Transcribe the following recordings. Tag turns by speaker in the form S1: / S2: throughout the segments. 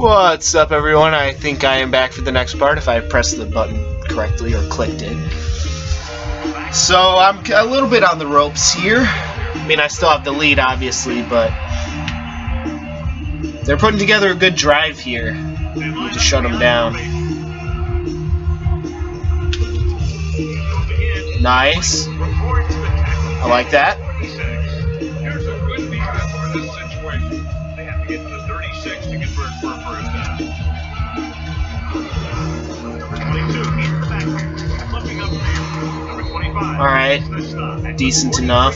S1: What's up everyone? I think I am back for the next part if I pressed the button correctly or clicked it. So I'm a little bit on the ropes here. I mean I still have the lead obviously, but they're putting together a good drive here. We Need to shut them down. Nice. I like that. Alright. Decent enough.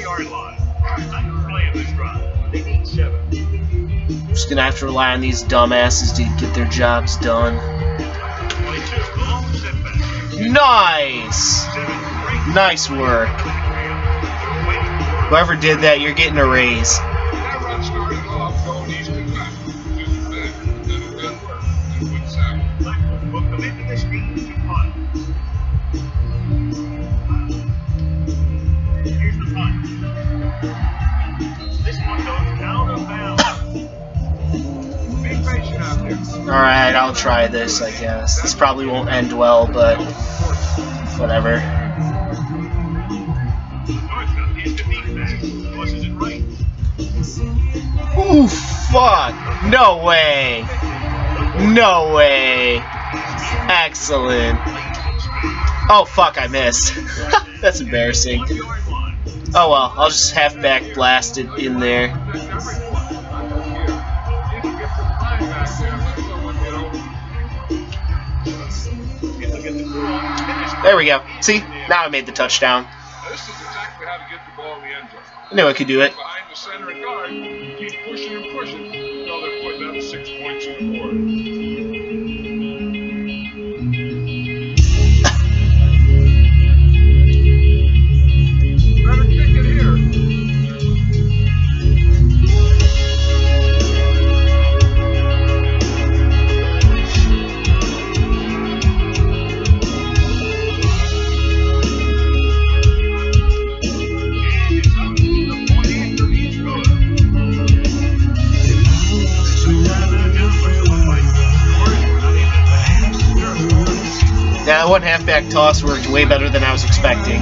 S1: Just gonna have to rely on these dumbasses to get their jobs done. Nice! Nice work. Whoever did that, you're getting a raise. Alright, I'll try this, I guess. This probably won't end well, but whatever. Ooh, fuck! No way! No way! Excellent. Oh, fuck, I missed. That's embarrassing. Oh well, I'll just half-back blast it in there. There we go. See? Now I made the touchdown.
S2: This is exactly how to get the ball in the end zone.
S1: I knew I could do it. That one halfback toss worked way better than I was expecting.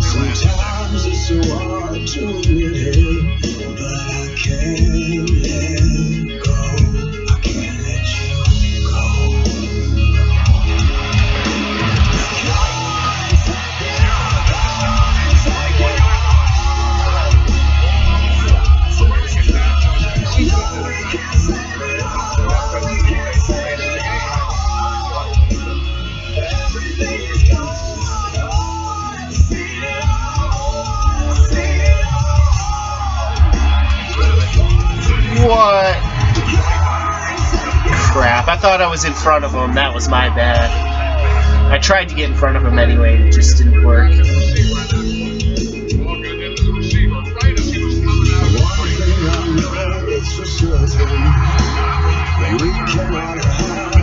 S3: Sometimes it's so hard to
S1: What? Crap, I thought I was in front of him. That was my bad. I tried to get in front of him anyway, it just didn't work.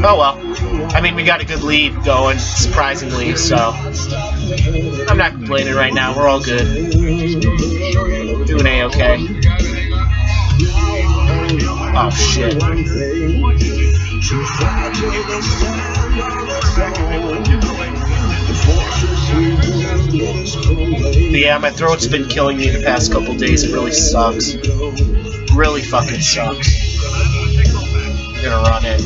S1: Oh well. I mean, we got a good lead going, surprisingly, so I'm not complaining right now. We're all good. Doing A-okay. Oh, shit. But yeah, my throat's been killing me the past couple days. It really sucks. Really fucking sucks. I'm gonna run it.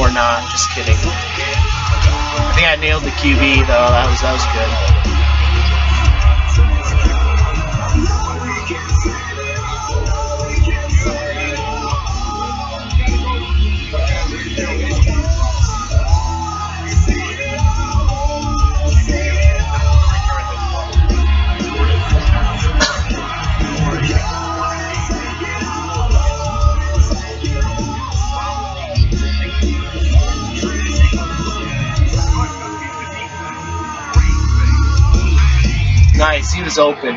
S1: Or not, just kidding. I think I nailed the QB though, that was that was good. he was open.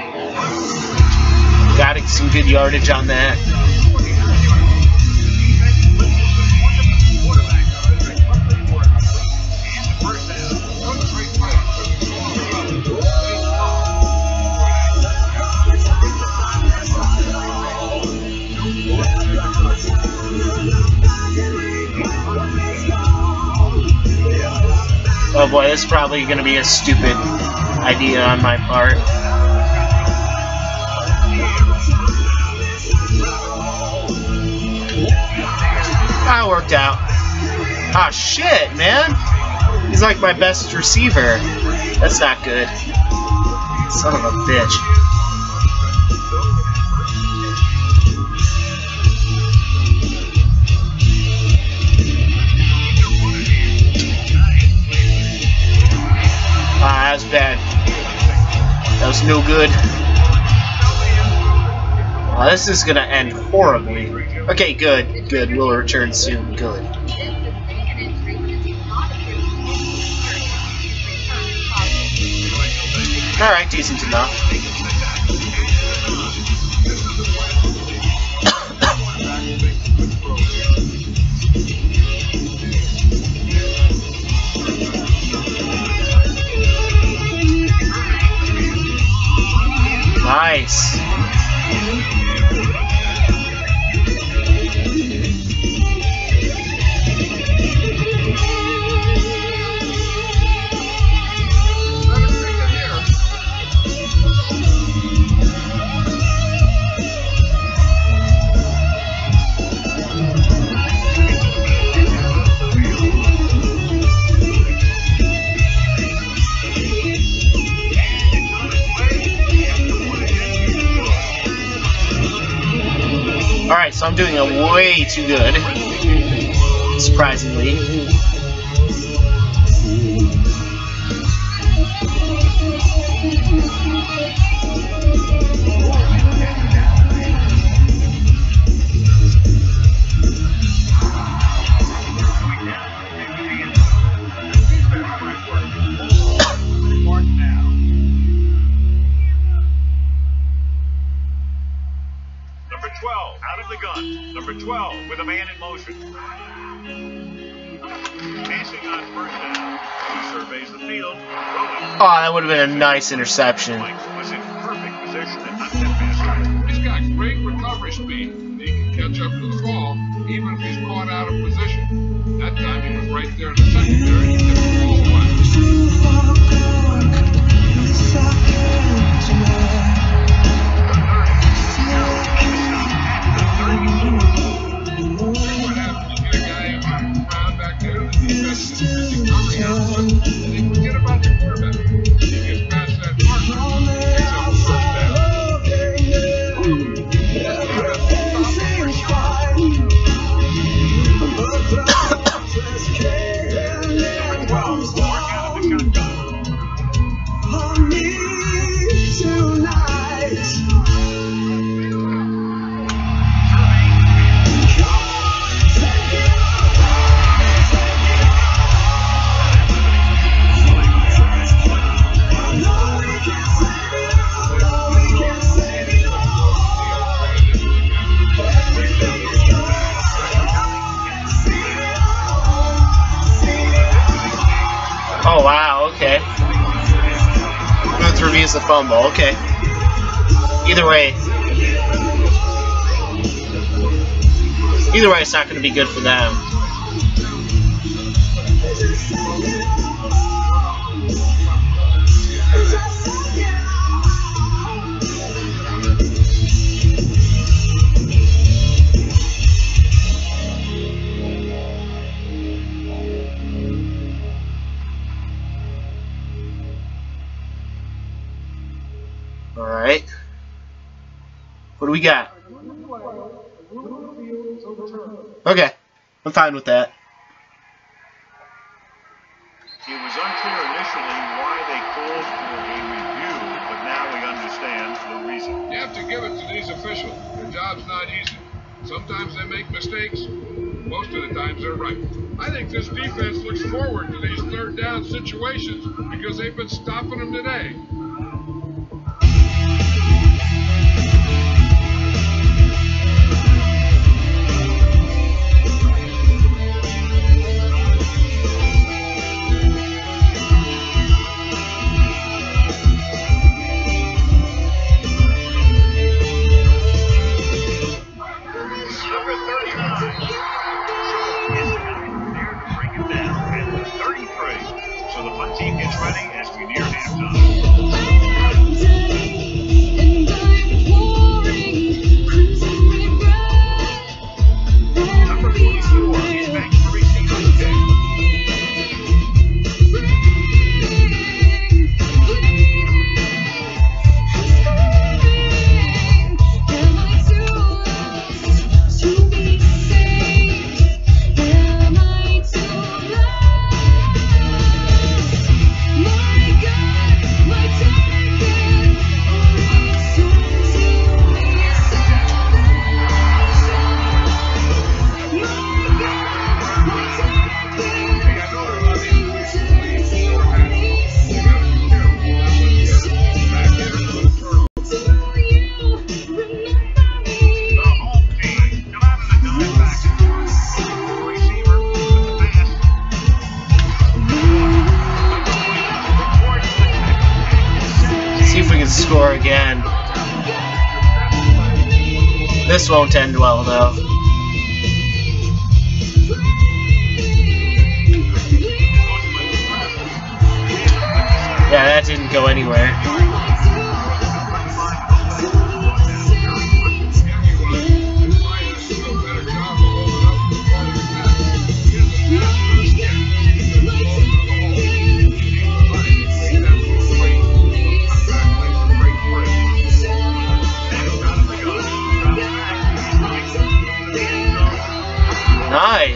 S1: Got some good yardage on that. Oh boy, this is probably going to be a stupid idea on my part. That worked out. Ah, shit, man. He's like my best receiver. That's not good. Son of a bitch. Ah, that was bad. That was no good. This is gonna end horribly. Okay, good, good. We'll return soon. Good. Alright, decent enough. Nice. I'm doing it way too good. Surprisingly. Oh, that would have been a nice interception.
S4: Great recovery speed. He can catch up to the ball, even if he's caught out of position. That time he was right there in the secondary and took the ball away.
S1: Reviews the fumble, okay. Either way. Either way, it's not going to be good for them. Do we got? Okay. I'm fine with that.
S2: It was unclear initially why they called for a review, but now we understand the reason.
S4: You have to give it to these officials. Their job's not easy. Sometimes they make mistakes. Most of the times they're right. I think this defense looks forward to these third down situations because they've been stopping them today.
S1: This won't end well, though. Yeah, that didn't go anywhere.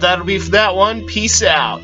S1: that'll be for that one. Peace out.